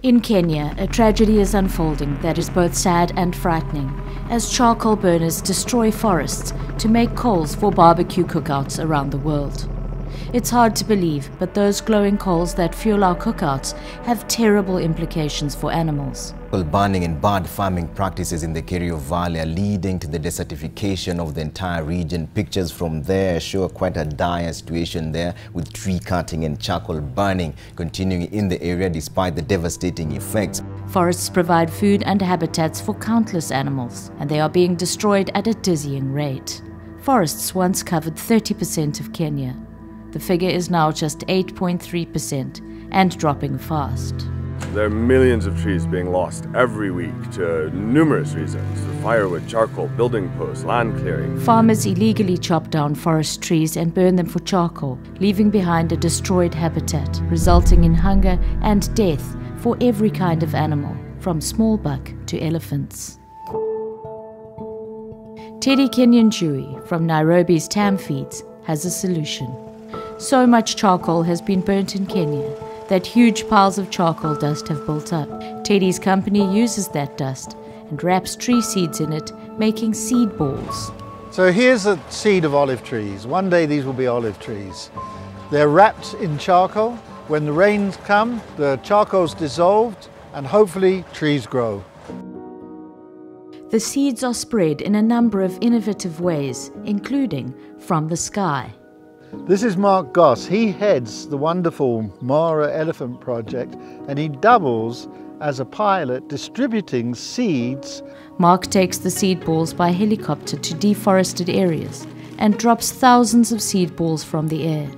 In Kenya, a tragedy is unfolding that is both sad and frightening as charcoal burners destroy forests to make coals for barbecue cookouts around the world. It's hard to believe, but those glowing coals that fuel our cookouts have terrible implications for animals. Burning and bad farming practices in the Kerio Valley are leading to the desertification of the entire region. Pictures from there show quite a dire situation there with tree cutting and charcoal burning continuing in the area despite the devastating effects. Forests provide food and habitats for countless animals, and they are being destroyed at a dizzying rate. Forests once covered 30% of Kenya. The figure is now just 8.3% and dropping fast. There are millions of trees being lost every week to numerous reasons firewood, charcoal, building posts, land clearing. Farmers illegally chop down forest trees and burn them for charcoal, leaving behind a destroyed habitat, resulting in hunger and death for every kind of animal, from small buck to elephants. Teddy Kinyanjui from Nairobi's Tam Feeds has a solution. So much charcoal has been burnt in Kenya that huge piles of charcoal dust have built up. Teddy's company uses that dust and wraps tree seeds in it, making seed balls. So here's a seed of olive trees. One day these will be olive trees. They're wrapped in charcoal. When the rains come, the charcoal's dissolved and hopefully trees grow. The seeds are spread in a number of innovative ways, including from the sky. This is Marc Goss. He heads the wonderful Mara Elephant Project and he doubles as a pilot distributing seeds. Marc takes the seed balls by helicopter to deforested areas and drops thousands of seed balls from the air,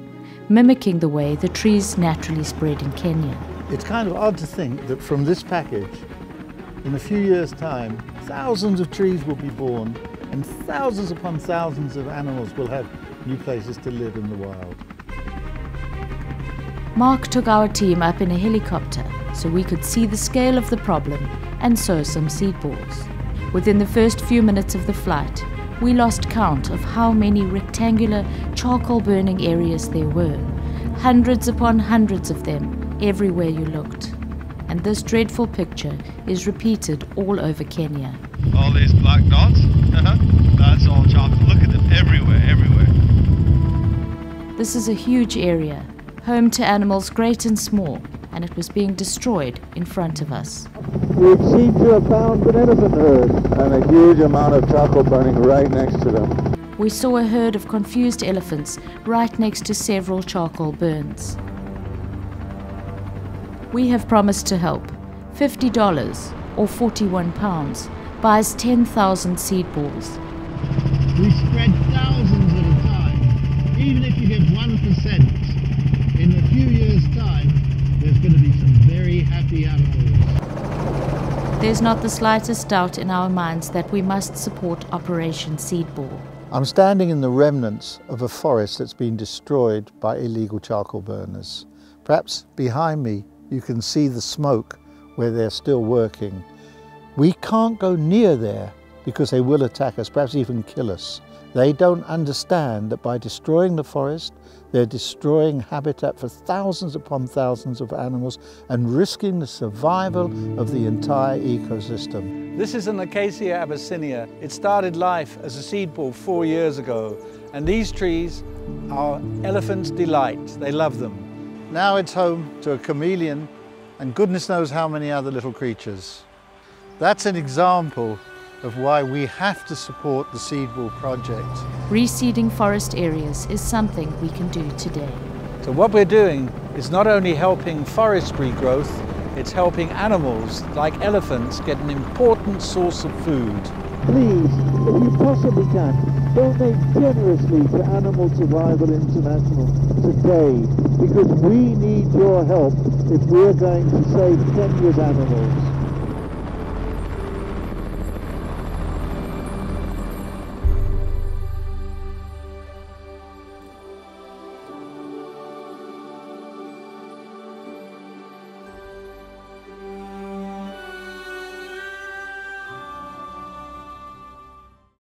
mimicking the way the trees naturally spread in Kenya. It's kind of odd to think that from this package, in a few years' time, thousands of trees will be born and thousands upon thousands of animals will have new places to live in the wild. Marc took our team up in a helicopter so we could see the scale of the problem and sow some seed balls. Within the first few minutes of the flight, we lost count of how many rectangular charcoal burning areas there were, hundreds upon hundreds of them everywhere you looked. And this dreadful picture is repeated all over Kenya. All these black This is a huge area, home to animals great and small, and it was being destroyed in front of us. We seem to have found an elephant herd and a huge amount of charcoal burning right next to them. We saw a herd of confused elephants right next to several charcoal burns. We have promised to help. $50 or 41 pounds buys 10,000 seed balls. We spread thousands at a time. Even if you get 1%, in a few years' time, there's going to be some very happy animals. There's not the slightest doubt in our minds that we must support Operation Seedball. I'm standing in the remnants of a forest that's been destroyed by illegal charcoal burners. Perhaps behind me you can see the smoke where they're still working. We can't go near there because they will attack us, perhaps even kill us. They don't understand that by destroying the forest, they're destroying habitat for thousands upon thousands of animals and risking the survival of the entire ecosystem. This is an Acacia abyssinica. It started life as a seed ball four years ago. And these trees are elephants' delight. They love them. Now it's home to a chameleon and goodness knows how many other little creatures. That's an example of why we have to support the Seedball project. Reseeding forest areas is something we can do today. So what we're doing is not only helping forestry growth, it's helping animals like elephants get an important source of food. Please, if you possibly can, donate generously to Animal Survival International today because we need your help if we're going to save Kenya's animals.